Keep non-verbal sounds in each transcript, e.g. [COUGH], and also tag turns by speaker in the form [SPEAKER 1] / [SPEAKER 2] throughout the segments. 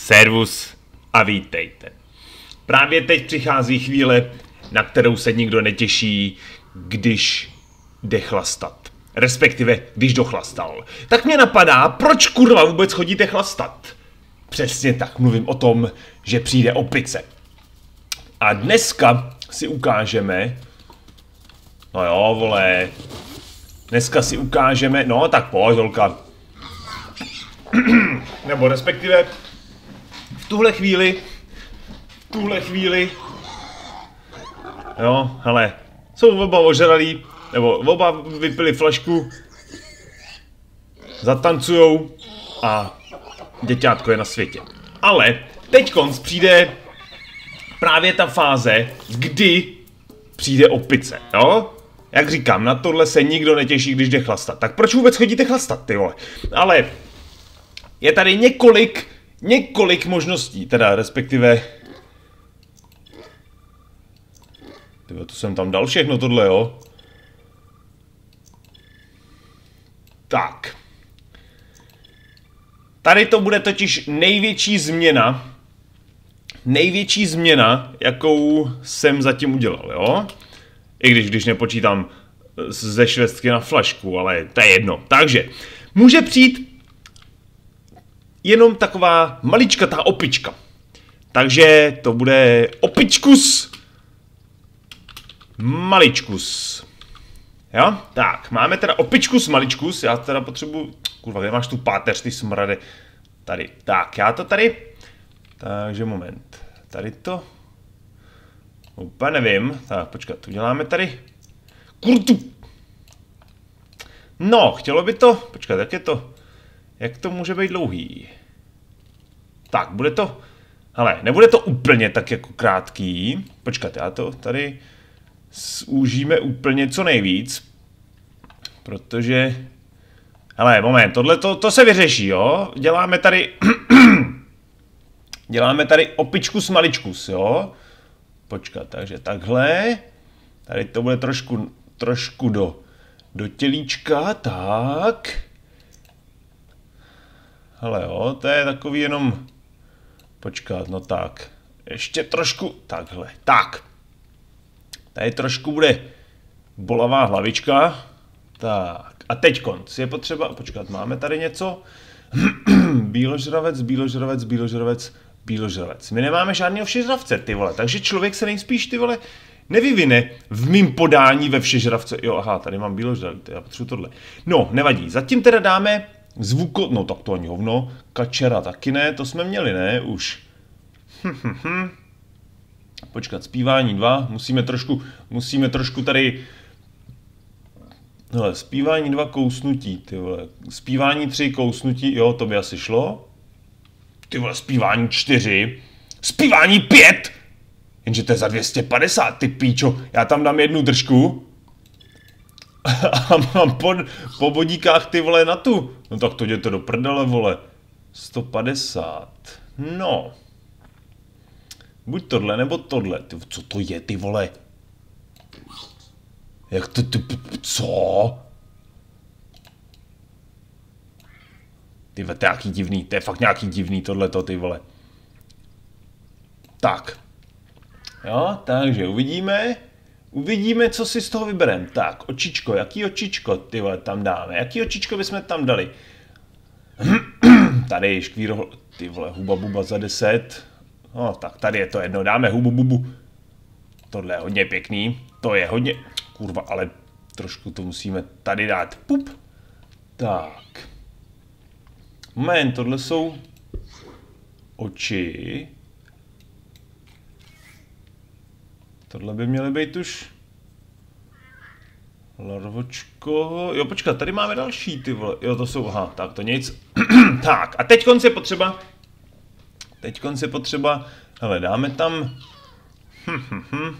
[SPEAKER 1] Servus a vítejte. Právě teď přichází chvíle, na kterou se nikdo netěší, když jde chlastat. Respektive, když dochlastal. Tak mě napadá, proč kurva vůbec chodíte chlastat? Přesně tak, mluvím o tom, že přijde opice. A dneska si ukážeme... No jo, vole. Dneska si ukážeme... No, tak pojď, holka. [CLEARS THROAT] Nebo respektive tuhle chvíli, v tuhle chvíli, jo, hele, jsou oba ožralí, nebo oba vypili flašku, zatancujou a děťátko je na světě. Ale teď konc přijde právě ta fáze, kdy přijde opice, jo? Jak říkám, na tohle se nikdo netěší, když jde chlastat. Tak proč vůbec chodíte chlastat, ty vole? Ale je tady několik, několik možností, teda respektive... Tyhle, to jsem tam dal všechno tohle, jo? Tak. Tady to bude totiž největší změna, největší změna, jakou jsem zatím udělal, jo? I když, když nepočítám ze švestky na flašku, ale to je jedno. Takže, může přijít jenom taková maličkatá opička. Takže to bude opičkus maličkus. Jo? Tak, máme teda opičkus maličkus, já teda potřebuji, kurva, kde máš tu páteř, ty smrade. Tady, tak, já to tady, takže moment, tady to, úplně nevím, tak počkat, uděláme tady, kurtu. No, chtělo by to, počkat, jak je to, jak to může být dlouhý? Tak, bude to... Ale nebude to úplně tak jako krátký. Počkat, já to tady zúžíme úplně co nejvíc. Protože... Hele, moment, tohle to, to se vyřeší, jo? Děláme tady... [CLEARS THROAT] Děláme tady opičku maličkus, jo? Počkat, takže takhle. Tady to bude trošku, trošku do, do tělíčka, tak. Hele jo, to je takový jenom... Počkat, no tak. Ještě trošku, takhle, tak. Tady trošku bude bolavá hlavička. Tak, a teď konc. Je potřeba, počkat, máme tady něco? [CLEARS THROAT] bíložravec, bíložravec, bíložravec, bíložravec. My nemáme žádného všežravce, ty vole, takže člověk se nejspíš, ty vole, nevyvine v mým podání ve všežravce. Jo, aha, tady mám bíložravec, já potřebuji tohle. No, nevadí, zatím teda dáme Zvuko, no tak to ani hovno. Kačera taky ne, to jsme měli, ne, už. Hm, hm, hm. Počkat, zpívání 2, musíme trošku, musíme trošku tady... Hele, zpívání 2 kousnutí, ty vole. Zpívání 3 kousnutí, jo, to by asi šlo. Ty vole, zpívání 4. Zpívání 5! Jenže to je za 250, ty píčo. Já tam dám jednu držku [LAUGHS] a mám po, po bodíkách ty vole na tu. No tak to jděte do prdele, vole. 150. No. Buď tohle, nebo tohle. Ty, co to je, ty vole? Jak to, ty, co? Ty to je nějaký divný, to je fakt nějaký divný tohleto, ty vole. Tak. Jo, takže uvidíme. Uvidíme, co si z toho vybereme. Tak, očičko, jaký očičko, ty vole, tam dáme? Jaký očičko bychom tam dali? tady je škvíro, ty vole, huba buba za 10. No, tak tady je to jedno, dáme hubu bubu. Tohle je hodně pěkný, to je hodně, kurva, ale trošku to musíme tady dát, pup. Tak. Moment, tohle jsou oči. Tohle by měly být už... Larvočko... Jo, počkat, tady máme další, ty vole. Jo, to jsou, aha, tak to nic. [CLEARS THROAT] tak, a teď konce potřeba... Teď konce potřeba... Hele, dáme tam... Hm, hm, hm.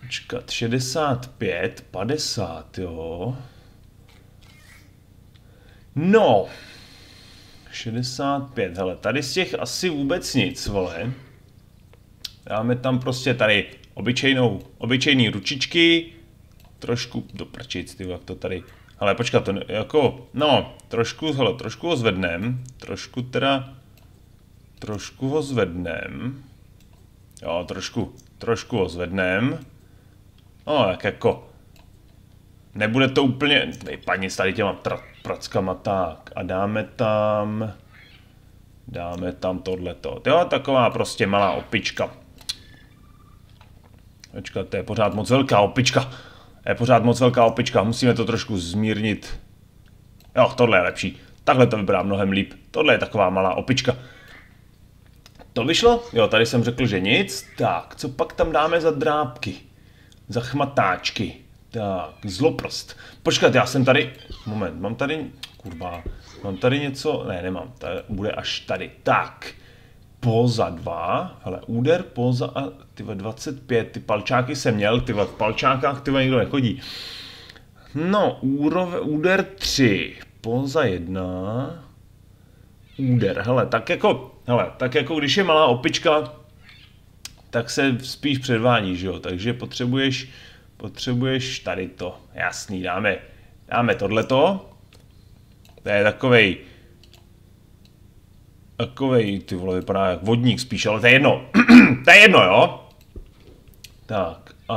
[SPEAKER 1] Počkat, 65, 50, jo. No. 65, hele, tady z těch asi vůbec nic, vole. Dáme tam prostě tady obyčejnou, obyčejný ručičky, trošku do prčic, ty, jak to tady, ale počkat, to jako, no, trošku, hele, trošku ho zvednem, trošku teda, Trošku ho zvednem. Jo, trošku, trošku ho zvednem. No, jak jako... Nebude to úplně... Vypadni s tady těma prackama, tak. A dáme tam... Dáme tam tohleto. Jo, taková prostě malá opička. Počkat, to je pořád moc velká opička. Je pořád moc velká opička, musíme to trošku zmírnit. Jo, tohle je lepší. Takhle to vypadá mnohem líp. Tohle je taková malá opička. To vyšlo? Jo, tady jsem řekl, že nic. Tak, co pak tam dáme za drápky? Za chmatáčky. Tak, zloprst. Počkat, já jsem tady... Moment, mám tady... Kurva. Mám tady něco... Ne, nemám. Tady bude až tady. Tak. Poza 2. Hele, úder, poza a... Tyva 25. Ty palčáky jsem měl. Tyva v palčákách tyva nikdo nechodí. No, úrove, úder 3. Poza 1. Úder. Hele, tak jako... Hele, tak jako když je malá opička, tak se spíš předvání, že jo? Takže potřebuješ potřebuješ tady to. Jasný, dáme, dáme tohleto. To je takovej, takovej, ty vole, vypadá jak vodník spíš, ale to je jedno. [CLEARS THROAT] to je jedno, jo? Tak, a...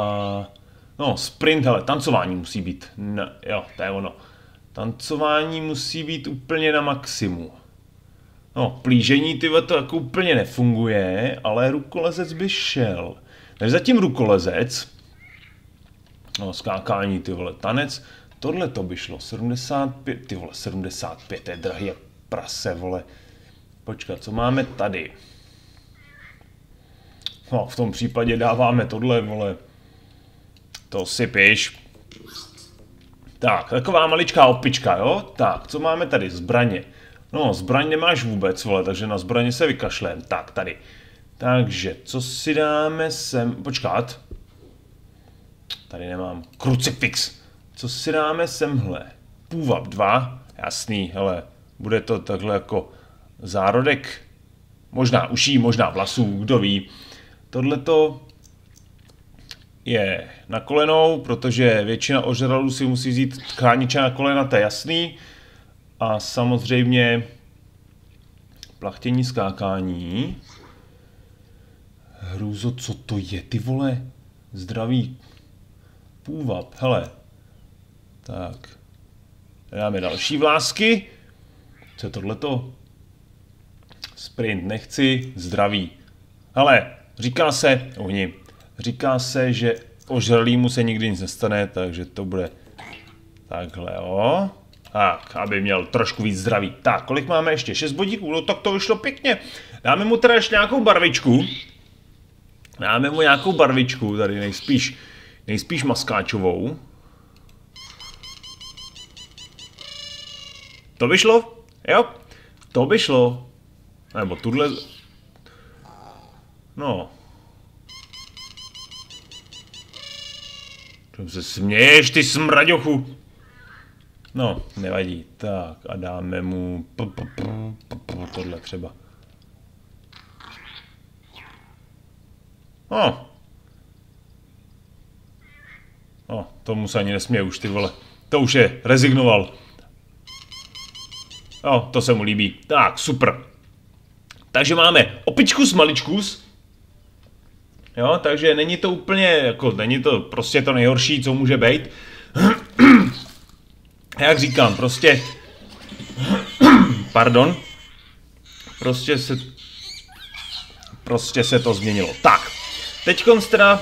[SPEAKER 1] No, sprint, hele, tancování musí být, no, jo, to je ono. Tancování musí být úplně na maximu. No, plížení, ty to jako úplně nefunguje, ale rukolezec by šel. Takže zatím rukolezec, no, skákání, ty vole, tanec, tohle to by šlo, 75, ty vole, 75, je drahý prase, vole. Počkat, co máme tady? No, v tom případě dáváme tohle, vole. To si piš. Tak, taková maličká opička, jo? Tak, co máme tady? Zbraně. No, zbraň nemáš vůbec, vole, takže na zbraně se vykašlem. Tak, tady. Takže, co si dáme sem... Počkat. Tady nemám krucifix. Co si dáme semhle? Půvab 2. Jasný, hele, bude to takhle jako zárodek. Možná uší, možná vlasů, kdo ví. Tohle to je na kolenou, protože většina ožralů si musí vzít tkániče na kolena, to je jasný. A samozřejmě plachtění skákání. Hrůzo, co to je, ty vole? Zdraví Půvab, hele. Tak. Dáme další vlásky. Co je tohleto? Sprint nechci, zdraví. Hele, říká se, ohni, říká se, že ožralýmu se nikdy nic nestane, takže to bude takhle, jo. Tak, aby měl trošku víc zdraví. Tak, kolik máme ještě? 6 bodíků, no tak to vyšlo pěkně. Dáme mu teda ještě nějakou barvičku. Dáme mu nějakou barvičku, tady nejspíš Nejspíš maskáčovou. To by šlo? Jo, to by šlo. Nebo tuhle... No. Čem se směješ, ty smraďochu? No, nevadí. Tak a dáme mu tohle třeba. No, No, tomu se ani nesměje už, ty vole. To už je, rezignoval. No, to se mu líbí. Tak, super. Takže máme opičku s maličkus. Jo, takže není to úplně, jako, není to prostě to nejhorší, co může být. [CLEARS THROAT] Jak říkám, prostě... [CLEARS THROAT] Pardon. Prostě se... Prostě se to změnilo. Tak, teď teda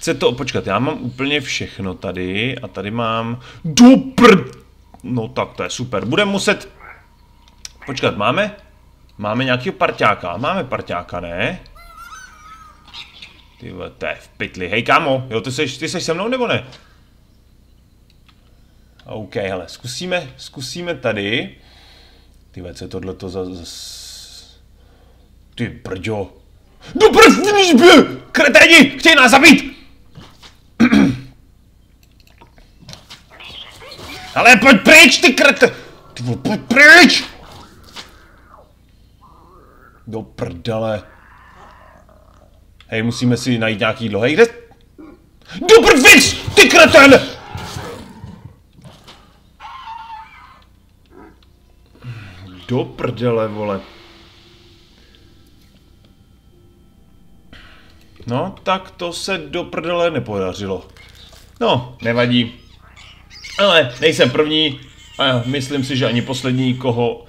[SPEAKER 1] Chce to, počkat, já mám úplně všechno tady a tady mám dopr... No tak to je super, budeme muset... Počkat, máme? Máme nějakého parťáka, máme parťáka, ne? Ty to je v pytli. Hej kámo, jo, ty jsi, ty jsi se mnou nebo ne? OK, hele, zkusíme, zkusíme tady. Ty co je tohleto za, za... Ty brďo. Do prv, kreténi, chtějí nás zabít! [CLEARS THROAT] Ale pojď pryč, ty krete! Ty vole, pojď pryč! Do prdele. Hej, musíme si najít nějaký jídlo. Hej, kde? Dobrvič! Ty kreten! Do prdele, vole. No, tak to se do prdele nepodařilo. No, nevadí. Ale nejsem první a myslím si, že ani poslední, koho,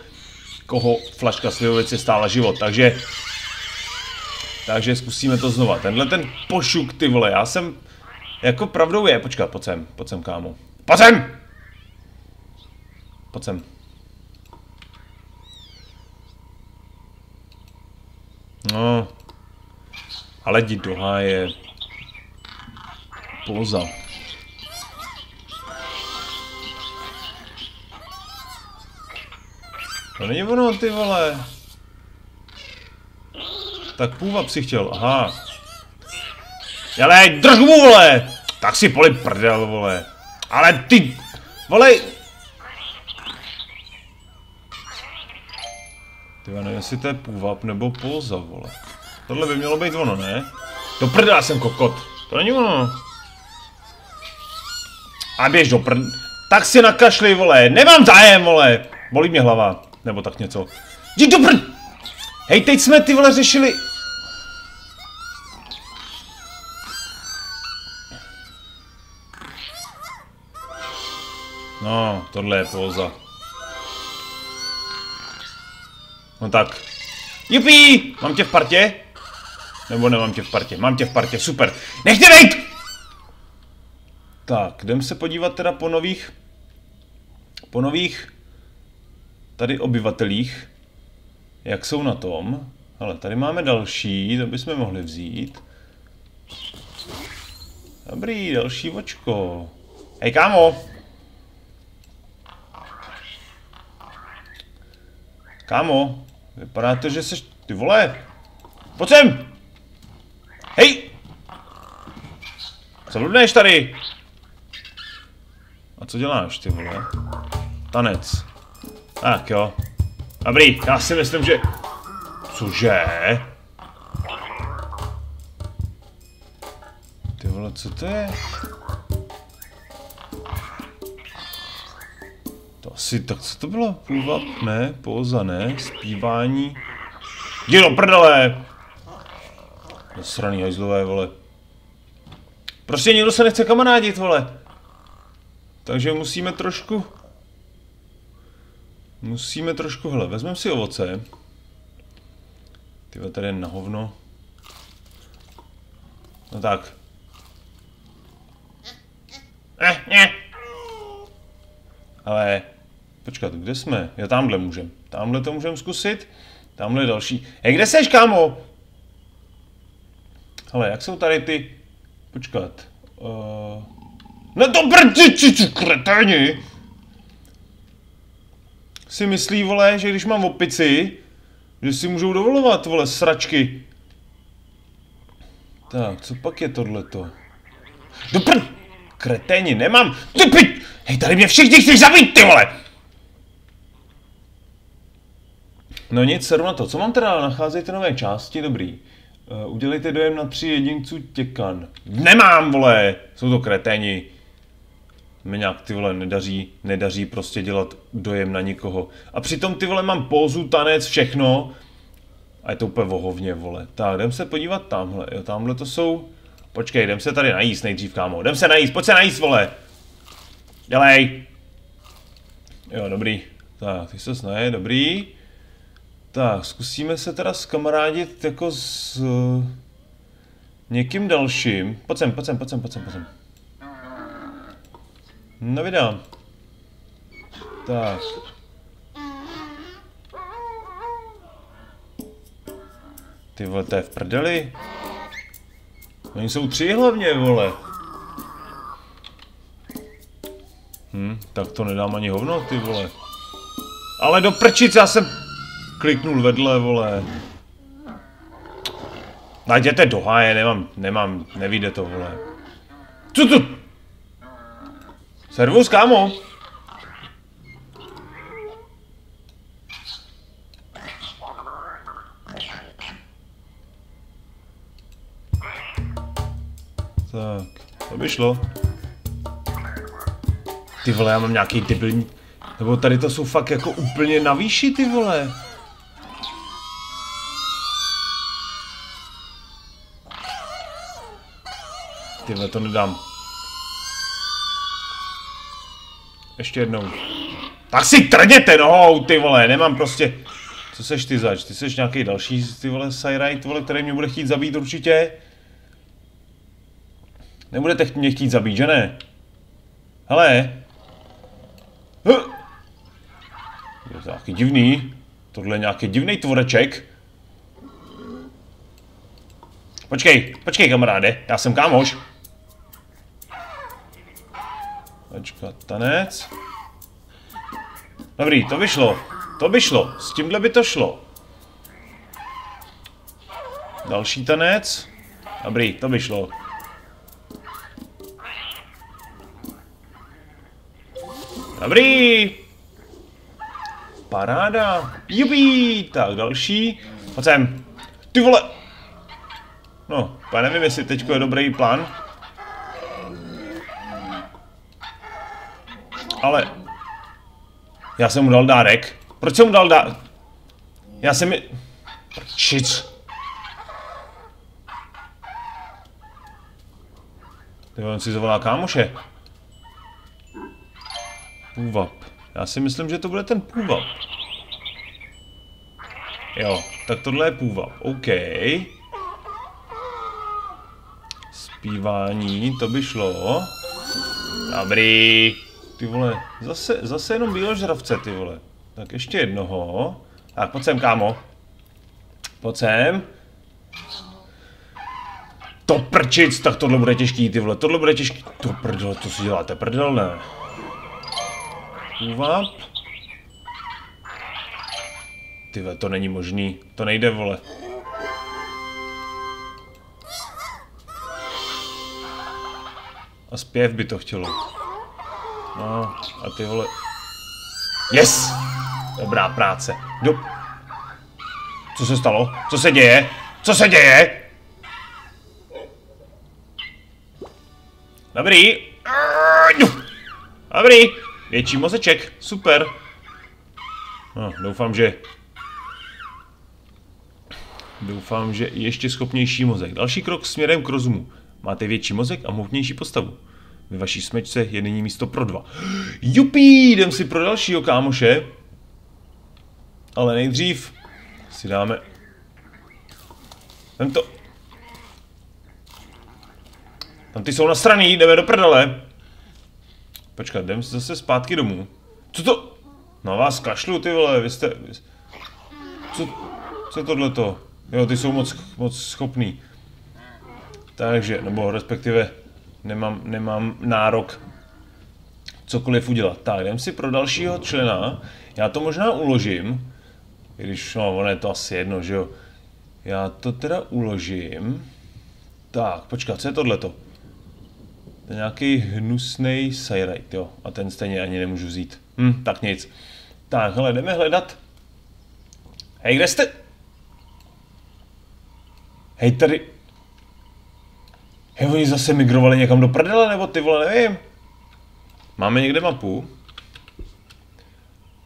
[SPEAKER 1] koho flaška slivovice stála život. Takže takže zkusíme to znova. Tenhle ten pošuk, ty vole, já jsem... Jako pravdou je, počkat, pojď sem, pojď sem, kámo. Pojď sem! Pojď sem. No. Ale jdi do háje. Poza. To není ono, ty vole. Tak půvab si chtěl, aha. Ale drž mu, vole! Tak si poli prdel, vole. Ale ty, vole... Ty nevím, jestli to je půvab nebo póza, vole. Tohle by mělo být ono, ne? Do prdela jsem kokot. To není ono. A běž do prd... Tak si nakašli, vole. Nemám zájem, vole. Bolí mě hlava. Nebo tak něco. Jdi do prd... Hej, teď jsme ty vole řešili... tohle je póza. No tak. Jupi! Mám tě v partě? Nebo nemám tě v partě? Mám tě v partě, super. Nechte vejt! Tak, jdem se podívat teda po nových... Po nových... Tady obyvatelích. Jak jsou na tom? Ale tady máme další, to bychom mohli vzít. Dobrý, další očko. Hej kámo! Kámo, vypadá to, že seš... Ty vole! Pojď sem! Hej! Co bludneš tady? A co děláš, ty vole? Tanec. Tak jo. Dobrý, já si myslím, že... Cože? Ty vole, co to je? Asi, tak co to bylo? Půvab? Ne, póza ne, zpívání. Jdi do prdele! Zasraný hajzlové, vole. Prostě nikdo se nechce kamarádit, vole. Takže musíme trošku... Musíme trošku, hele, vezmeme si ovoce. Tyhle tady je na hovno. No tak. Eh, eh. Ale, počkat, kde jsme? Já tamhle můžem. Tamhle to můžem zkusit. Tamhle další. Hej, kde seš, kámo? Hele, jak jsou tady ty... Počkat. Uh... No to brdi, kreténi! Si myslí, vole, že když mám opici, že si můžou dovolovat, vole, sračky. Tak, co pak je tohleto? Do prd... Kreténi, nemám... Ty pič! Hej, tady mě všichni chceš zabít, ty vole! No nic, seru na to. Co mám teda? Nacházejte nové části, dobrý. Uh, udělejte dojem na tři jedinců těkan. Nemám, vole! Jsou to kreténi. Mě nějak ty vole nedaří, nedaří prostě dělat dojem na nikoho. A přitom ty vole mám pózu, tanec, všechno. A je to úplně vohovně, vole. Tak, jdem se podívat tamhle. Jo, tamhle to jsou... Počkej, jdem se tady najíst nejdřív, kámo. Jdem se najíst, pojď se najíst, vole. Dělej. Jo, dobrý. Tak, ty se snaje, dobrý. Tak, zkusíme se teda skamarádit jako s uh, někým dalším. Pojď sem, pojď sem, pojď sem, pojď sem, pojď sem. No vydám. Tak. Ty vole, to je v prdeli. Oni jsou tři hlavně, vole. Hm, tak to nedám ani hovno, ty vole. Ale do prčic, já jsem kliknul vedle, vole. Najděte do háje, nemám, nemám, nevíde to, vole. Co to? Servus, kámo. Tak, to by šlo. Ty vole, já mám nějaký debilní... Nebo tady to jsou fakt jako úplně na výši, ty vole. Tyhle to nedám. Ještě jednou. Tak si trněte nohou, ty vole, nemám prostě... Co seš ty zač? Ty seš nějaký další, ty vole, Cyrite, vole, který mě bude chtít zabít určitě? Nebudete mě chtít zabít, že ne? Hele. Je to nějaký divný. Tohle je nějaký divný tvoreček. Počkej, počkej kamaráde, já jsem kámoš. Počkat, tanec. Dobrý, to by šlo. To by šlo. S tímhle by to šlo. Další tanec. Dobrý, to by šlo. Dobrý. Paráda. Jupí. Tak, další. Pojď sem. Ty vole. No, já nevím, jestli teďko je dobrý plán. Ale... Já jsem mu dal dárek. Proč jsem mu dal dárek? Já jsem mi... Čic. Ty on si zavolá kámoše. Půvab. Já si myslím, že to bude ten půvab. Jo, tak tohle je půvab. OK. Zpívání, to by šlo. Dobrý. Ty vole, zase, zase jenom bíložravce, ty vole. Tak ještě jednoho. Tak, pojď sem, kámo. Pojď sem. To prčic, tak tohle bude těžký, ty vole, tohle bude těžký. To prdel, to si děláte prdel, ne? Úvap. Ty to není možný, to nejde, vole. A zpěv by to chtělo. No, a ty vole... Yes! Dobrá práce. Do... Co se stalo? Co se děje? Co se děje? Dobrý. Dobrý. Větší mozeček. Super. No, doufám, že... Doufám, že ještě schopnější mozek. Další krok směrem k rozumu. Máte větší mozek a mohutnější postavu. Ve vaší smečce je nyní místo pro dva. Jupí, jdem si pro dalšího kámoše. Ale nejdřív si dáme... Tento... Tam ty jsou nasraný, jdeme do prdele. Počkat, jdem zase zpátky domů. Co to? Na vás kašlu, ty vole, vy jste... Co, co je tohleto? Jo, ty jsou moc, moc schopný. Takže, nebo respektive nemám, nemám nárok cokoliv udělat. Tak, jdem si pro dalšího člena. Já to možná uložím, když, no, ono je to asi jedno, že jo. Já to teda uložím. Tak, počkat, co je tohleto? To je nějaký hnusný Cyrite, jo. A ten stejně ani nemůžu vzít. Hm, tak nic. Tak, hele, jdeme hledat. Hej, kde jste? Hej, tady... Hej, oni zase migrovali někam do prdele, nebo ty vole, nevím. Máme někde mapu?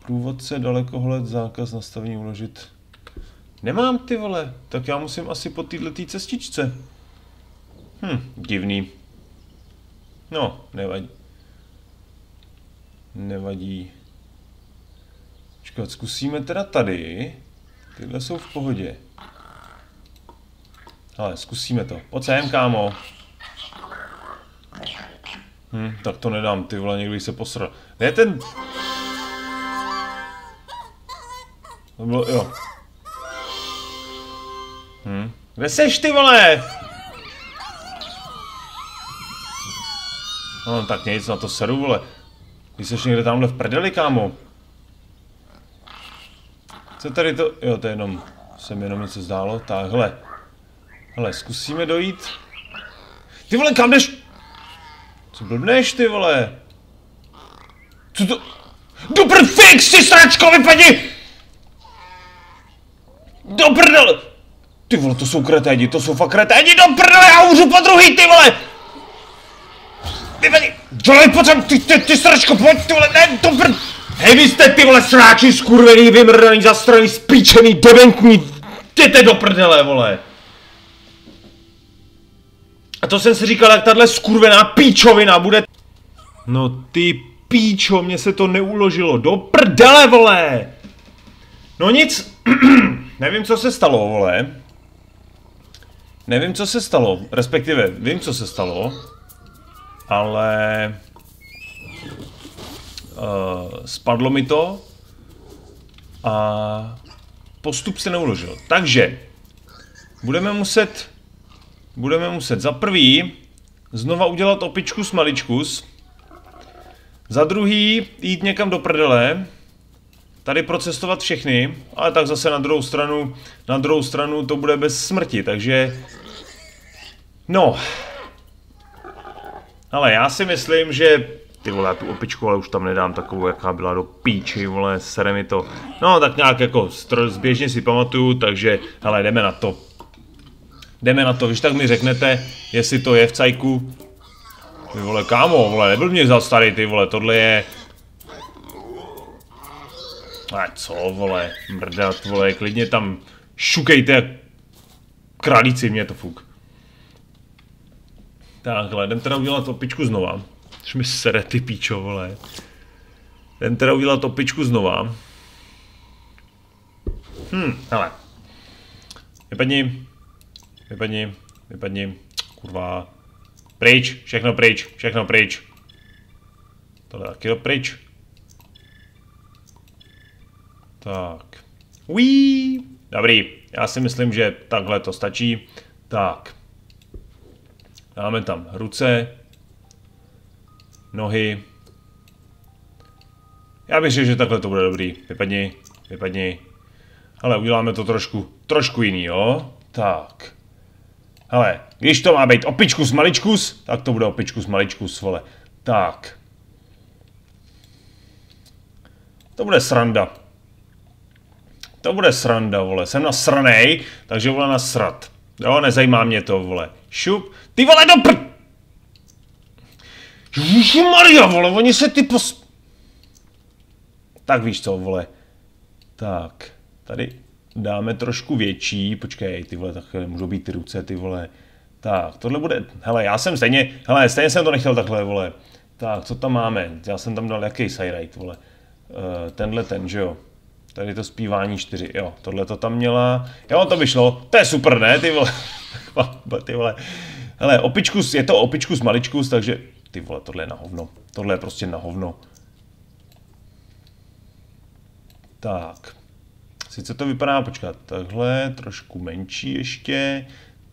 [SPEAKER 1] Průvodce, dalekohled, zákaz, nastavení uložit. Nemám ty vole, tak já musím asi po této cestičce. Hm, divný. No, nevadí. Nevadí. Počkat, zkusíme teda tady. Tyhle jsou v pohodě. Ale zkusíme to. Pojď sem, kámo. Hm, tak to nedám, ty vole, někdy se posral. Ne ten... To bylo, jo. Hm. Kde seš, ty vole? No, tak nic, na to seru, vole. Ty seš někde tamhle v prdeli, kámo. Co tady to... Jo, to je jenom... Se mi jenom něco zdálo. Tak, hele. Hele, zkusíme dojít. Ty vole, kam jdeš? Co blbneš, ty vole? Co to? Dobr fix, ty sračko, vypadni! Do prdele! Ty vole, to jsou kreténi, to jsou fakt kreténi, do prdele, já umřu po druhý, ty vole! Vypadni! Dělej, sem, ty, ty, ty sračko, pojď, ty vole, ne, do prdele! Hej, vy jste ty vole sráči, skurvený, vymrdaný, zastraný, spíčený, dementní, jděte do prdele, vole! A to jsem si říkal, jak tahle skurvená píčovina bude... No ty píčo, mě se to neuložilo. Do prdele, vole! No nic, [CLEARS THROAT] nevím, co se stalo, vole. Nevím, co se stalo, respektive vím, co se stalo, ale uh, spadlo mi to a postup se neuložil. Takže budeme muset, budeme muset za prvý znova udělat opičku s maličkus, za druhý jít někam do prdele, tady procestovat všechny, ale tak zase na druhou stranu, na druhou stranu to bude bez smrti, takže no. Ale já si myslím, že ty vole, tu opičku, ale už tam nedám takovou, jaká byla do píči, vole, sere mi to. No, tak nějak jako zběžně si pamatuju, takže, hele, jdeme na to. Jdeme na to, když tak mi řeknete, jestli to je v cajku. Ty vole, kámo, vole, nebyl mě za starý, ty vole, tohle je a co, vole, mrdat, vole, klidně tam šukejte králíci, mě to fuk. Takhle, jdem teda udělat opičku znova. Což mi sere ty píčo, vole. Jdem teda udělat opičku znova. Hm, hele. Vypadni. Vypadni. Vypadni. Kurva. Pryč, všechno pryč, všechno pryč. Tohle taky pryč. Tak. Uí. Dobrý, já si myslím, že takhle to stačí. Tak. Dáme tam ruce, nohy. Já myslím, že takhle to bude dobrý. Vypadni, vypadni. Ale uděláme to trošku, trošku jiný, jo? Tak. Hele, když to má být opičkus maličkus, tak to bude opičkus maličkus, vole. Tak. To bude sranda. To bude sranda, vole. Jsem nasranej, takže vole nasrat. Jo, nezajímá mě to, vole. Šup. Ty vole, do pr... Maria, vole, oni se ty pos... Tak víš co, vole. Tak, tady dáme trošku větší, počkej, ty vole, tak můžou být ty ruce, ty vole. Tak, tohle bude, hele, já jsem stejně, hele, stejně jsem to nechtěl takhle, vole. Tak, co tam máme? Já jsem tam dal jaký side vole. Uh, tenhle ten, že jo. Tady to zpívání 4, jo, tohle to tam měla. Jo, to by šlo, to je super, ne, ty vole. [LAUGHS] ty vole. Hele, opičkus, je to opičkus maličkus, takže ty vole, tohle je na hovno. Tohle je prostě na hovno. Tak. Sice to vypadá, počkat, takhle, trošku menší ještě.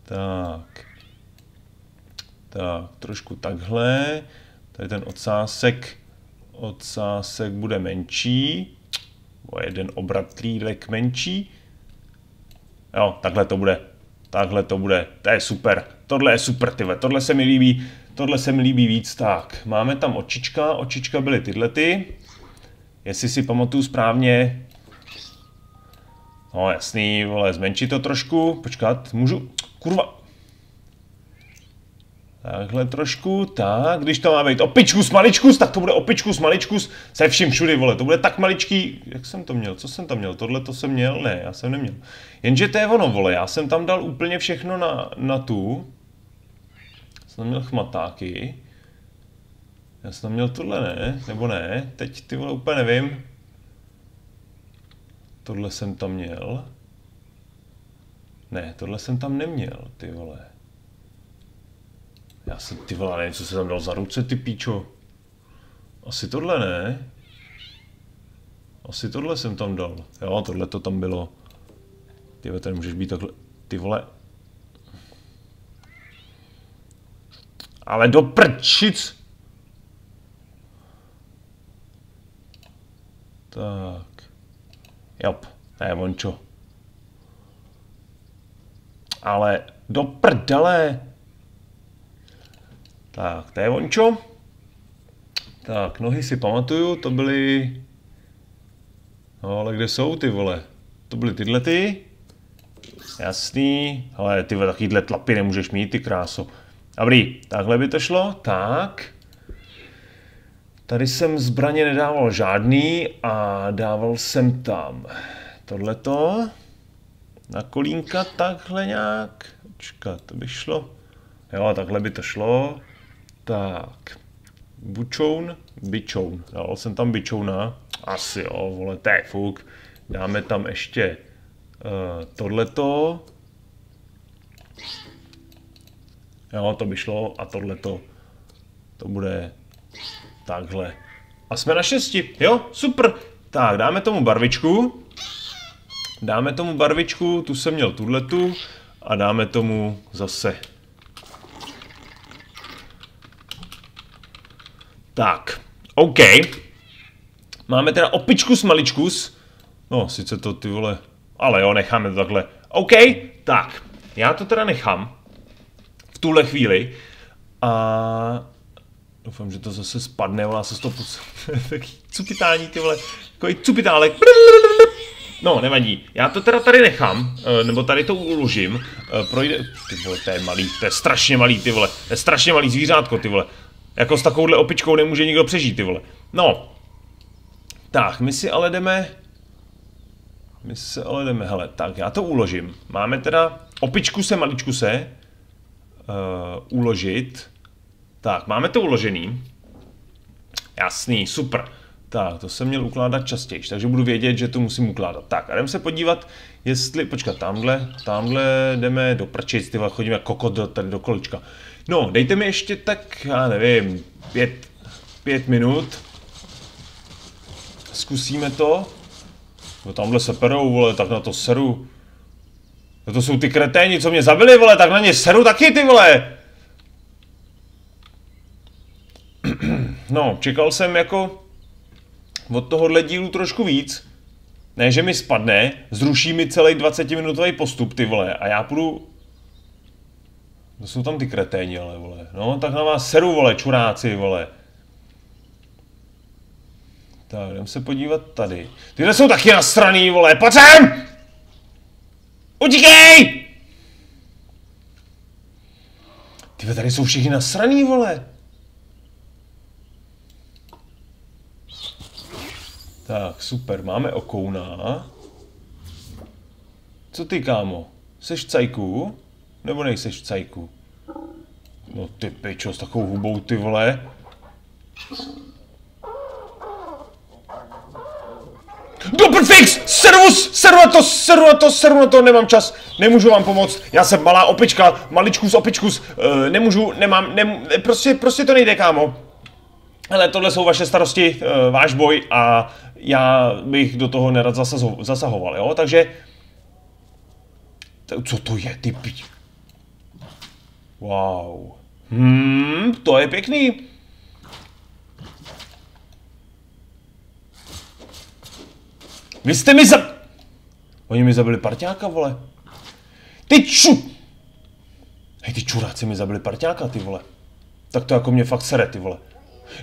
[SPEAKER 1] Tak. Tak, trošku takhle. Tady ten odsásek, odsásek bude menší. O jeden obratlílek menší. Jo, takhle to bude. Takhle to bude. To je super. Tohle je super, tyve. Tohle se mi líbí. Tohle se mi líbí víc. Tak, máme tam očička. Očička byly tyhle ty. Jestli si pamatuju správně. No jasný, vole, zmenšit to trošku. Počkat, můžu... Kurva, Takhle trošku, tak, když to má být opičkus maličkus, tak to bude opičkus maličkus se vším všudy, vole, to bude tak maličký, jak jsem to měl, co jsem tam měl, tohle to jsem měl, ne, já jsem neměl. Jenže to je ono, vole, já jsem tam dal úplně všechno na, na tu, jsem tam měl chmatáky, já jsem tam měl tohle, ne, nebo ne, teď ty vole úplně nevím. Tohle jsem tam měl. Ne, tohle jsem tam neměl, ty vole. Já jsem, ty vole, nevím, co se tam dal za ruce, ty píčo. Asi tohle ne. Asi tohle jsem tam dal. Jo, tohle to tam bylo. Ty vole, ten můžeš být takhle, ty vole. Ale do prčic. Tak. Jop, ne, vončo. Ale do prdele. Tak, to je vončo. Tak, nohy si pamatuju, to byly... No, ale kde jsou ty vole? To byly tyhle ty. Jasný, ale ty takovýhle tlapy nemůžeš mít, ty kráso. Dobrý, takhle by to šlo, tak. Tady jsem zbraně nedával žádný a dával jsem tam tohleto. Na kolínka takhle nějak. Počkat, to by šlo. Jo, takhle by to šlo. Tak. Bučoun, bičoun. Dal jsem tam bičouna. Asi jo, vole, to je fuk. Dáme tam ještě uh, tohleto. Jo, to by šlo a tohleto. To bude takhle. A jsme na šesti, jo, super. Tak, dáme tomu barvičku. Dáme tomu barvičku, tu jsem měl tuhletu. A dáme tomu zase. Tak, OK. Máme teda opičku maličkus. No, sice to ty vole, ale jo, necháme to takhle. OK, tak, já to teda nechám v tuhle chvíli. A doufám, že to zase spadne, volá se z toho [LAUGHS] cupitání, ty vole, takový cupitálek. [LAUGHS] No, nevadí. Já to teda tady nechám, eh, nebo tady to uložím. Eh, projde... Ty vole, to je malý, to je strašně malý, ty vole. To je strašně malý zvířátko, ty vole. Jako s takovouhle opičkou nemůže nikdo přežít, ty vole. No. Tak, my si ale jdeme... My se ale jdeme, hele, tak já to uložím. Máme teda opičku se, maličku se uh, uložit. Tak, máme to uložený. Jasný, super. Tak, to jsem měl ukládat častěji, takže budu vědět, že to musím ukládat. Tak, a jdem se podívat, jestli, počkat, tamhle, tamhle jdeme do prčic, ty chodíme jako kokot do, tady do količka. No, dejte mi ještě tak, já nevím, pět, pět minut. Zkusíme to. No tamhle se perou, vole, tak na to seru. No to jsou ty kreténi, co mě zabili, vole, tak na ně seru taky, ty vole. No, čekal jsem jako od tohohle dílu trošku víc. Ne, že mi spadne, zruší mi celý 20-minutový postup, ty vole, a já půjdu... To jsou tam ty kreténi, ale vole. No, tak na vás seru, vole, čuráci, vole. Tak, jdem se podívat tady. Tyhle jsou taky nasraný, vole, pojď sem! Utíkej! Ty tady jsou všichni nasraný, vole. Tak, super, máme okouna. Co ty, kámo? Seš v cajku? Nebo nejseš v cajku? No ty pičo, s takovou hubou, ty vole. Dobr fix! Servus! Seru na to, seru na to, seru na to, nemám čas, nemůžu vám pomoct, já jsem malá opička, maličkus, opičkus, uh, nemůžu, nemám, nem, prostě, prostě to nejde, kámo. Ale tohle jsou vaše starosti, uh, váš boj a já bych do toho nerad zasahoval, jo? Takže... Co to je, ty pič? Wow. Hmm, to je pěkný. Vy jste mi za... Oni mi zabili parťáka, vole. Ty ču... Hej, ty čuráci mi zabili parťáka, ty vole. Tak to jako mě fakt sere, ty vole.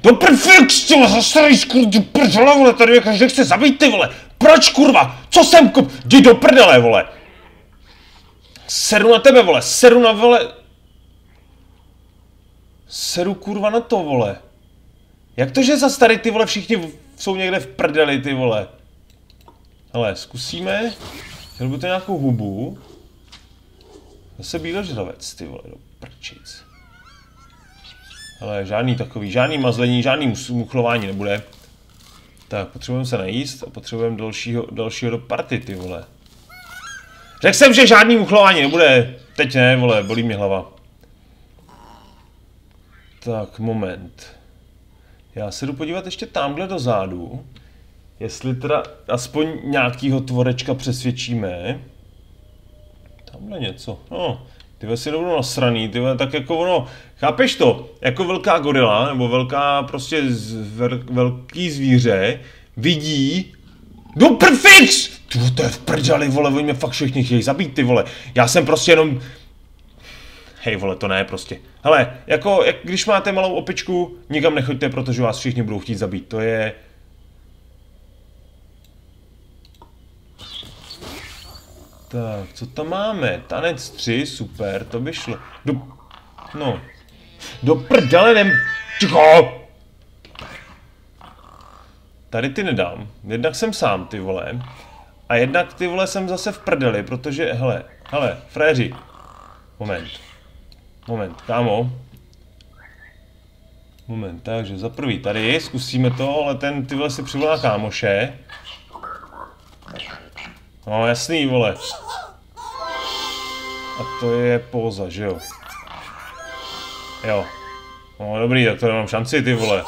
[SPEAKER 1] Do perfix, ty vole, zastarý skurdi prdele, vole, tady je každý chce zabít, ty vole. Proč, kurva? Co jsem, kup? Jdi do prdele, vole. Seru na tebe, vole, seru na, vole. Seru, kurva, na to, vole. Jak to, že za starý, ty vole, všichni jsou někde v prdeli, ty vole. Hele, zkusíme. Chtěl by to nějakou hubu. Zase bíložravec, ty vole, do prčic. Ale žádný takový, žádný mazlení, žádný muchlování nebude. Tak, potřebujeme se najíst a potřebujeme dalšího, dalšího do party, ty vole. Řekl jsem, že žádný muchlování nebude. Teď ne, vole, bolí mě hlava. Tak, moment. Já se jdu podívat ještě tamhle dozadu. Jestli teda aspoň nějakýho tvorečka přesvědčíme. Tamhle něco. No, ty si jdou nasraný, ty tak jako ono, chápeš to, jako velká gorila, nebo velká prostě z, vel, velký zvíře, vidí, do prfix! Ty to je v prdeli, vole, oni mě fakt všichni chtějí zabít, ty vole. Já jsem prostě jenom... Hej, vole, to ne prostě. Hele, jako, jak, když máte malou opičku, nikam nechoďte, protože vás všichni budou chtít zabít. To je... Tak, co tam máme? Tanec 3, super, to by šlo. Do... No. Do prdele nem... Ticho! Tady ty nedám. Jednak jsem sám, ty vole. A jednak ty vole jsem zase v prdeli, protože, hele, hele, fréři. Moment. Moment, kámo. Moment, takže za prvý tady, zkusíme to, ale ten ty vole si přivolá kámoše. No jasný, vole. A to je póza, že jo? Jo. No dobrý, tak to nemám šanci, ty vole.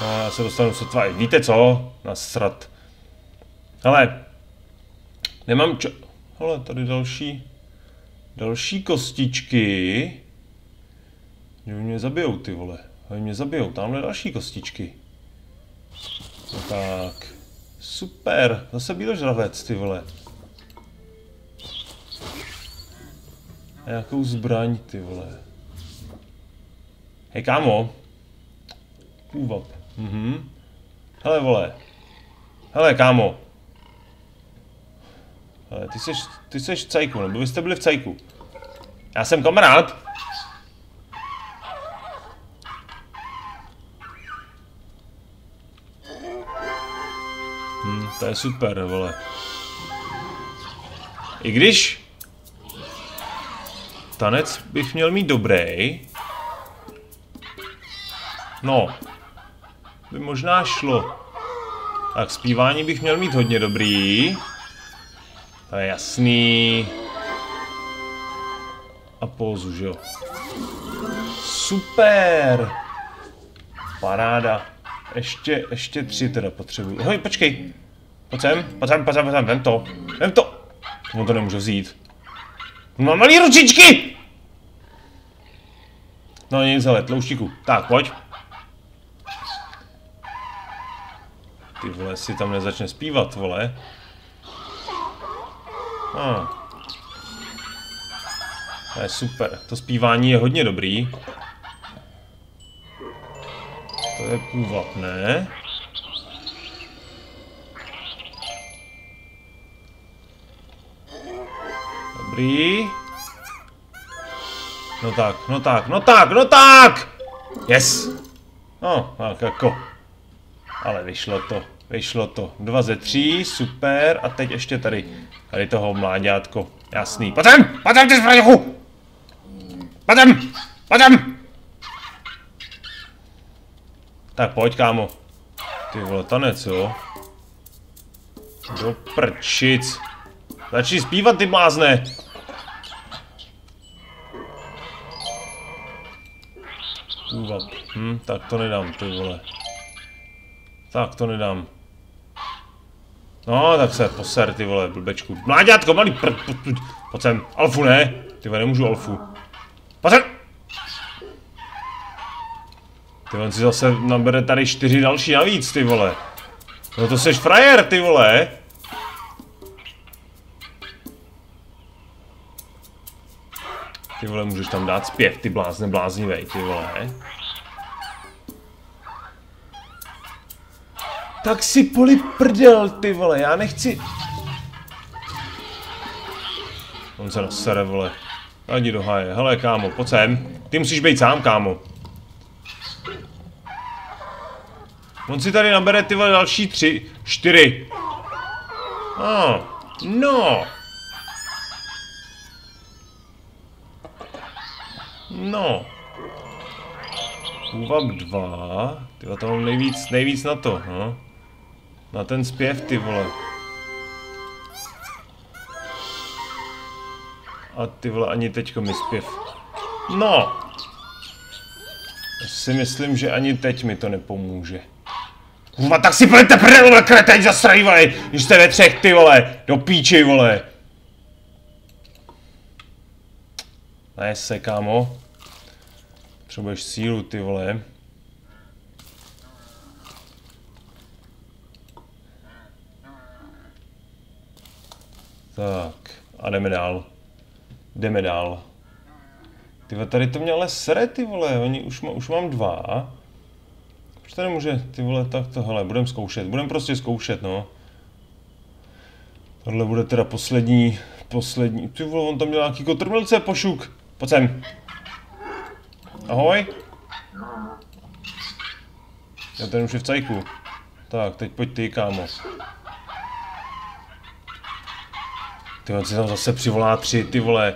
[SPEAKER 1] No, já se dostanu sotva. Víte co? Nasrat. Hele. Nemám čo... Hele, tady další... Další kostičky. Že mě zabijou, ty vole. Oni mě zabijou. Tamhle další kostičky. No tak. Super. Zase bíložravec, ty vole. A jakou zbraň, ty vole. Hej, kámo. Půvab. Mhm. Hele, vole. Hele, kámo. Hele, ty jsi, ty jsi v cajku, nebo vy jste byli v cajku. Já jsem kamarád. To je super, vole. I když tanec bych měl mít dobrý. No, by možná šlo. Tak zpívání bych měl mít hodně dobrý. To je jasný. A pózu, že jo. Super. Paráda. Ještě, ještě tři teda potřebuji. Hej, počkej. Pojď sem, pojď sem, pojď sem, pojď sem, vem to. Vem to. On to nemůže vzít. Mám malý ručičky! No nic, hele, tlouštíku. Tak, pojď. Ty vole, si tam nezačne zpívat, vole. Ah. To je super. To zpívání je hodně dobrý. To je půvabné. Dobrý. No tak, no tak, no tak, no tak! Yes! No, tak jako. Ale vyšlo to. Vyšlo to. Dva ze tří, super. A teď ještě tady, tady toho mláďátko. Jasný. Pojď sem, ty sem! Pojď sem! Tak pojď, kámo. Ty vole, tanec, jo? Do prčic. Začni zpívat, ty blázne. Úvab. Hm, tak to nedám, ty vole. Tak to nedám. No, tak se poser, ty vole, blbečku. Mláďátko, malý prd, pojď sem. Alfu ne, ty vole, nemůžu alfu. Pojď. Ty on si zase nabere tady čtyři další navíc, ty vole. No to seš frajer, ty vole. Ty vole, můžeš tam dát zpěv, ty blázne bláznivej, ty vole. Tak si poli prdel, ty vole, já nechci... On se nasere, vole. Ani do háje. Hele, kámo, pojď sem. Ty musíš být sám, kámo. On si tady nabere ty vole další tři, čtyři. Oh, no. No. Úvab 2. Ty tam mám nejvíc, nejvíc na to, no. Na ten zpěv, ty vole. A ty vole, ani teďko mi zpěv. No! Já si myslím, že ani teď mi to nepomůže. Kurva, tak si pojďte prdelu na kreteň zasrají, vole, když jste ve třech, ty vole, do píči, vole. Ne se, kámo. Potřebuješ sílu, ty vole. Tak, a jdeme dál. Jdeme dál. Ty tady to mě ale sere, ty vole, oni už, má, už mám dva. Už to nemůže, ty vole, tak to, hele, budem zkoušet, budem prostě zkoušet, no. Tohle bude teda poslední, poslední, ty vole, on tam měl nějaký kotrmelce, pošuk. Pojď sem. Ahoj. Já ten už je v cajku. Tak, teď pojď ty, kámo. Ty on si tam zase přivolá tři, ty vole.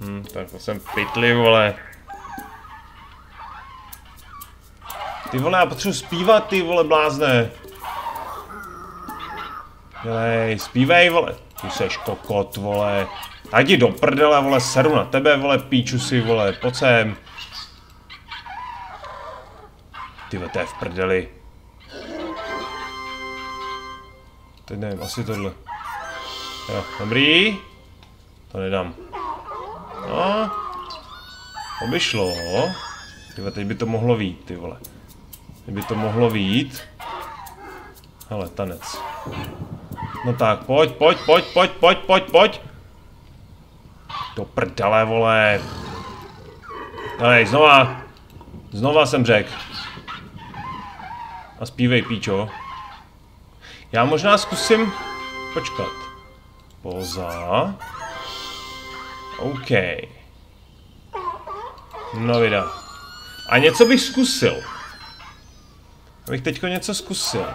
[SPEAKER 1] Hm, tak to jsem pitli, vole. Ty vole, já potřebuji zpívat, ty vole, blázne. Dělej, zpívej, vole. Ty seš kokot, vole. Tak jdi do prdele, vole, seru na tebe, vole, píču si, vole, pojď sem. Ty to je v prdeli. Teď nevím, asi tohle. Jo, dobrý. To nedám. No. To by šlo. Tyhle, teď by to mohlo vít, ty vole. Teď by to mohlo vít. Hele, tanec. No tak, pojď, pojď, pojď, pojď, pojď, pojď, pojď. Do prdele, vole. Hej, znova. Znova jsem řekl. A zpívej, píčo. Já možná zkusím počkat. Poza. OK. No vida. A něco bych zkusil. Abych teďko něco zkusil.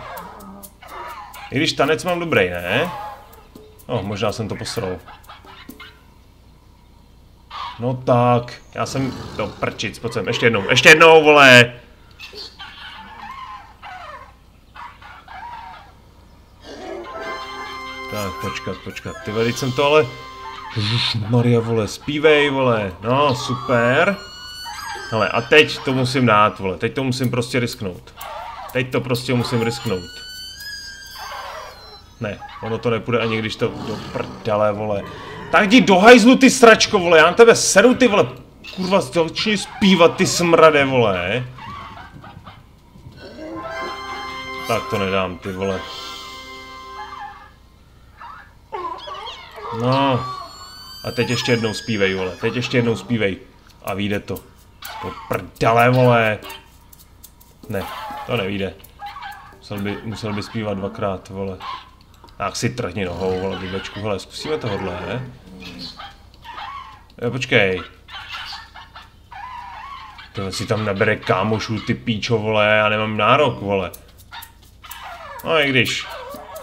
[SPEAKER 1] I když tanec mám dobrý, ne? No, možná jsem to posral. No tak, já jsem to prčic, pojď ještě jednou, ještě jednou, vole! Tak, počkat, počkat, ty teď jsem to ale... Maria, vole, zpívej, vole, no, super. Hele, a teď to musím dát, vole, teď to musím prostě risknout. Teď to prostě musím risknout. Ne, ono to nepůjde ani když to do prdele, vole. Tak jdi do hajzlu, ty sračko, vole, já na tebe seru, ty vole. Kurva, začni zpívat, ty smrade, vole. Tak to nedám, ty vole. No. A teď ještě jednou zpívej, vole. Teď ještě jednou zpívej. A vyjde to. To prdele, vole. Ne, to nevíde. Musel by, musel by zpívat dvakrát, vole. Tak si trhni nohou, vole, blbečku, hele, zkusíme tohle, ne? Jo, počkej. Tohle si tam nabere kámošů, ty píčo, vole, já nemám nárok, vole. No i když,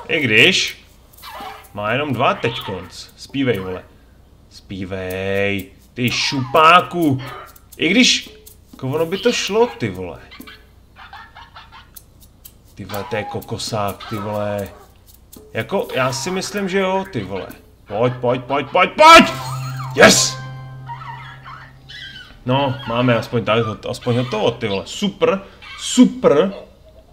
[SPEAKER 1] i když, má jenom dva teď konc. Spívej, vole. Spívej, ty šupáku. I když, jako ono by to šlo, ty vole. Ty vole, to je kokosák, ty vole. Jako, já si myslím, že jo, ty vole. Pojď, pojď, pojď, pojď, pojď! Yes! No, máme aspoň tak, aspoň hotovo, ty vole. Super, super.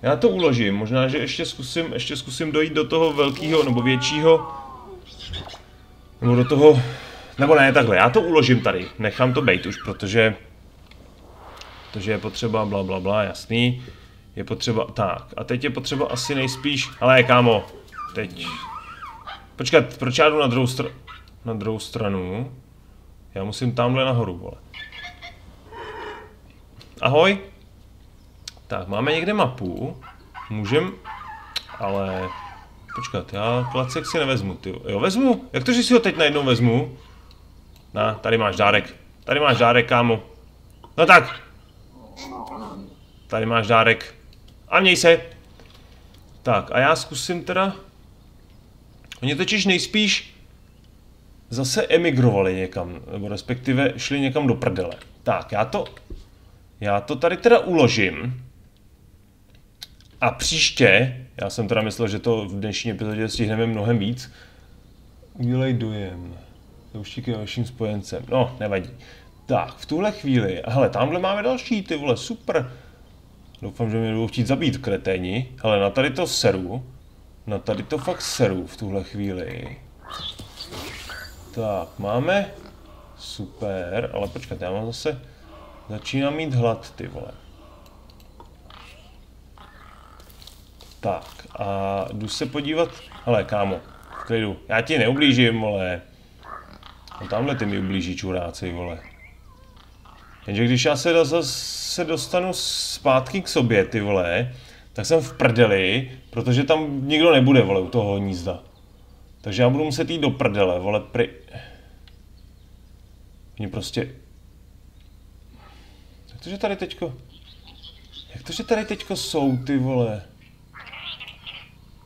[SPEAKER 1] Já to uložím, možná, že ještě zkusím, ještě zkusím dojít do toho velkého nebo většího. Nebo do toho, nebo ne, takhle, já to uložím tady, nechám to být už, protože, protože je potřeba bla bla bla, jasný. Je potřeba, tak, a teď je potřeba asi nejspíš, ale kámo, teď. Počkat, proč já jdu na druhou, str na druhou stranu? Já musím tamhle nahoru, vole. Ahoj. Tak, máme někde mapu. Můžem, ale... Počkat, já klacek si nevezmu, ty. Jo, vezmu? Jak to, že si ho teď najednou vezmu? Na, tady máš dárek. Tady máš dárek, kámo. No tak. Tady máš dárek. A měj se. Tak, a já zkusím teda... Oni totiž nejspíš zase emigrovali někam, nebo respektive šli někam do prdele. Tak, já to, já to tady teda uložím. A příště, já jsem teda myslel, že to v dnešní epizodě stihneme mnohem víc, udělej dojem. Douštík je vaším spojencem. No, nevadí. Tak, v tuhle chvíli, hele, tamhle máme další, ty vole, super. Doufám, že mě budou chtít zabít kreténi. Hele, na tady to seru. Na tady to fakt seru v tuhle chvíli. Tak, máme. Super, ale počkat, já mám zase... Začínám mít hlad, ty vole. Tak, a jdu se podívat... Hele, kámo, v klidu. Já ti neublížím, vole. No tamhle ty mi ublíží čuráci, vole. Jenže když já se zase dostanu zpátky k sobě, ty vole, tak jsem v prdeli, protože tam nikdo nebude, vole, u toho hnízda. Takže já budu muset jít do prdele, vole, pri... Mě prostě... Jak to, že tady teďko... Jak to, že tady teďko jsou, ty vole?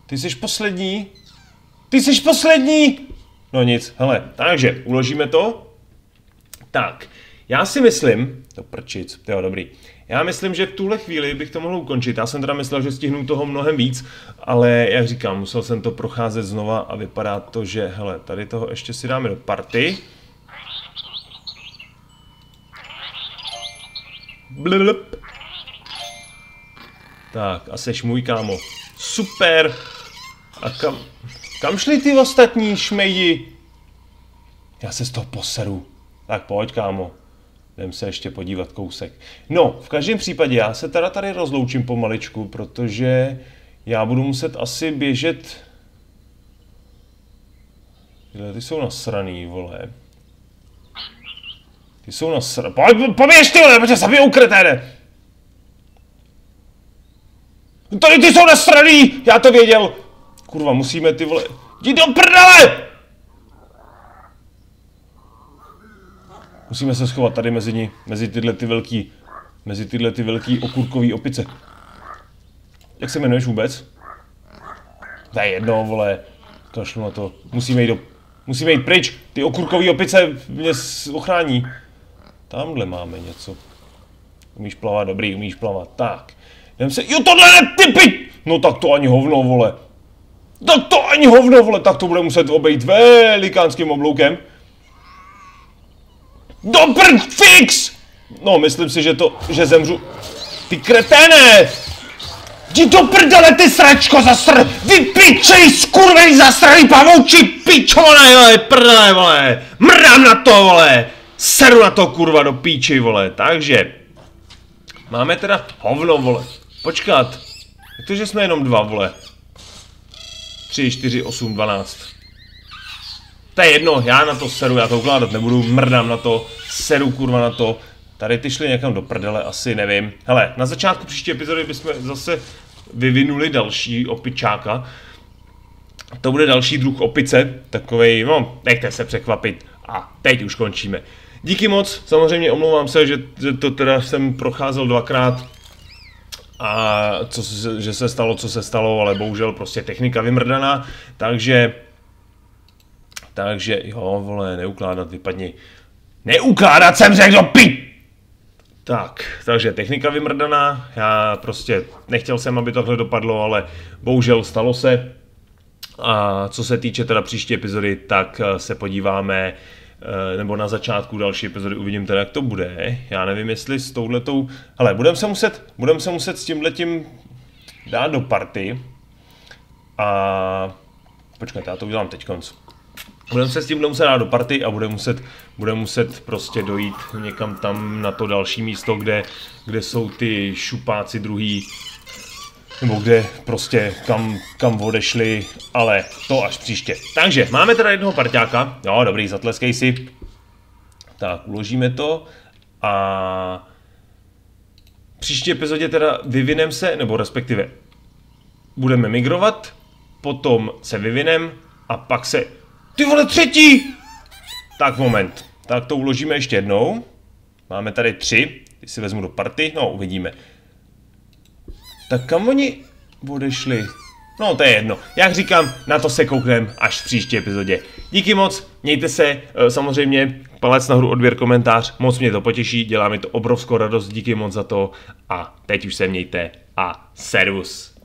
[SPEAKER 1] Ty jsi poslední? Ty jsi poslední! No nic, hele, takže uložíme to. Tak, já si myslím, to prčic, to je dobrý. Já myslím, že v tuhle chvíli bych to mohl ukončit. Já jsem teda myslel, že stihnu toho mnohem víc, ale jak říkám, musel jsem to procházet znova a vypadá to, že hele, tady toho ještě si dáme do party. Blblb. Tak, a seš můj kámo. Super! A kam, kam šli ty ostatní šmejdi? Já se z toho poseru. Tak pojď, kámo. Jdem se ještě podívat kousek. No, v každém případě já se teda tady rozloučím pomaličku, protože já budu muset asi běžet... Tyhle ty jsou nasraný, vole. Ty jsou nasraný. Pojď, poběž ty vole, protože zabijou kreténe! Tady ty jsou nasraný! Já to věděl! Kurva, musíme ty vole... Jdi do prdele! Musíme se schovat tady mezi ní, mezi tyhle ty velký, mezi tyhle ty velký okurkový opice. Jak se jmenuješ vůbec? To je jedno, vole. Kašlu na to. Musíme jít do... Musíme jít pryč. Ty okurkový opice mě ochrání. Tamhle máme něco. Umíš plavat, dobrý, umíš plavat. Tak. Jdem se... Jo, tohle ne, ty pi... No tak to ani hovno, vole. Tak to ani hovno, vole. Tak to bude muset obejít velikánským obloukem. Dobr fix! No, myslím si, že to, že zemřu. Ty kreténe! Jdi do prdele, ty sračko zasr... Vy pičej, skurvený zasraný pavouči, pičone, vole, prdele, vole. Mrdám na to, vole. Seru na to, kurva, do píči, vole. Takže, máme teda hovno, vole. Počkat. Jak to, že jsme jenom dva, vole? 3, 4, 8, 12. To je jedno, já na to seru, já to ukládat nebudu, mrdám na to, seru kurva na to. Tady ty šly někam do prdele, asi nevím. Hele, na začátku příští epizody bychom zase vyvinuli další opičáka. To bude další druh opice, takovej, no, nechte se překvapit. A teď už končíme. Díky moc, samozřejmě omlouvám se, že, že to teda jsem procházel dvakrát a co že se stalo, co se stalo, ale bohužel prostě technika vymrdaná, takže takže jo, vole, neukládat, vypadni. Neukládat jsem řekl, pi! Tak, takže technika vymrdaná, já prostě nechtěl jsem, aby tohle dopadlo, ale bohužel stalo se. A co se týče teda příští epizody, tak eh, se podíváme, eh, nebo na začátku další epizody uvidím teda, jak to bude. Já nevím, jestli s touhletou... Hele, budeme se muset, budem se muset s tímhletím dát do party. A... Počkejte, já to udělám teď konc. Budeme se s tím muset dát do party a bude muset, bude muset prostě dojít někam tam na to další místo, kde, kde jsou ty šupáci druhý, nebo kde prostě kam, kam odešli, ale to až příště. Takže máme teda jednoho parťáka, jo dobrý, zatleskej si. Tak, uložíme to a příští epizodě teda vyvinem se, nebo respektive budeme migrovat, potom se vyvinem a pak se ty vole, třetí! Tak moment. Tak to uložíme ještě jednou. Máme tady tři. Ty si vezmu do party. No, uvidíme. Tak kam oni odešli? No, to je jedno. Jak říkám, na to se koukneme až v příští epizodě. Díky moc, mějte se, eh, samozřejmě palec nahoru, odběr, komentář, moc mě to potěší, dělá mi to obrovskou radost, díky moc za to a teď už se mějte a servus.